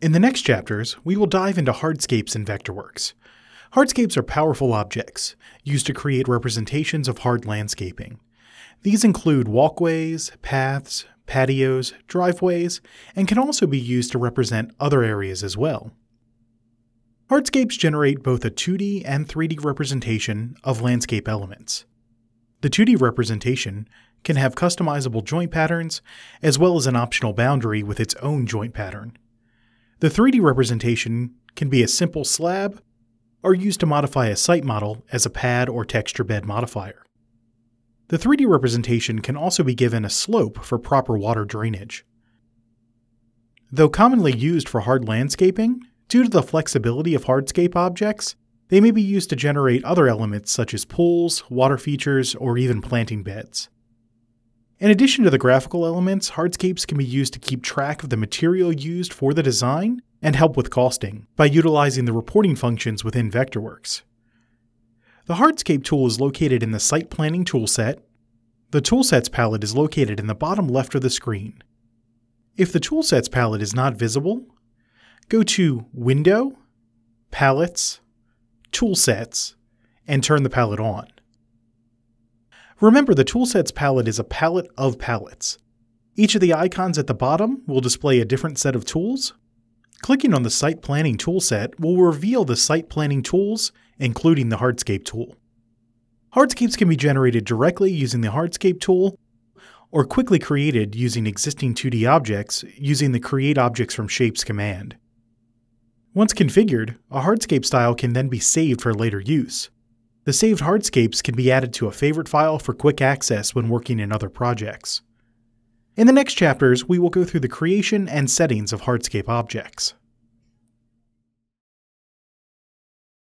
In the next chapters, we will dive into hardscapes in Vectorworks. Hardscapes are powerful objects used to create representations of hard landscaping. These include walkways, paths, patios, driveways, and can also be used to represent other areas as well. Hardscapes generate both a 2D and 3D representation of landscape elements. The 2D representation can have customizable joint patterns, as well as an optional boundary with its own joint pattern. The 3D representation can be a simple slab or used to modify a site model as a pad or texture bed modifier. The 3D representation can also be given a slope for proper water drainage. Though commonly used for hard landscaping, due to the flexibility of hardscape objects, they may be used to generate other elements such as pools, water features, or even planting beds. In addition to the graphical elements, hardscapes can be used to keep track of the material used for the design and help with costing by utilizing the reporting functions within Vectorworks. The Hardscape tool is located in the Site Planning toolset. The Toolsets palette is located in the bottom left of the screen. If the Toolsets palette is not visible, go to Window, Palettes, Toolsets, and turn the palette on. Remember, the Toolsets palette is a palette of palettes. Each of the icons at the bottom will display a different set of tools. Clicking on the Site Planning toolset will reveal the site planning tools, including the Hardscape tool. Hardscapes can be generated directly using the Hardscape tool or quickly created using existing 2D objects using the Create Objects from Shapes command. Once configured, a hardscape style can then be saved for later use. The saved hardscapes can be added to a favorite file for quick access when working in other projects. In the next chapters, we will go through the creation and settings of hardscape objects.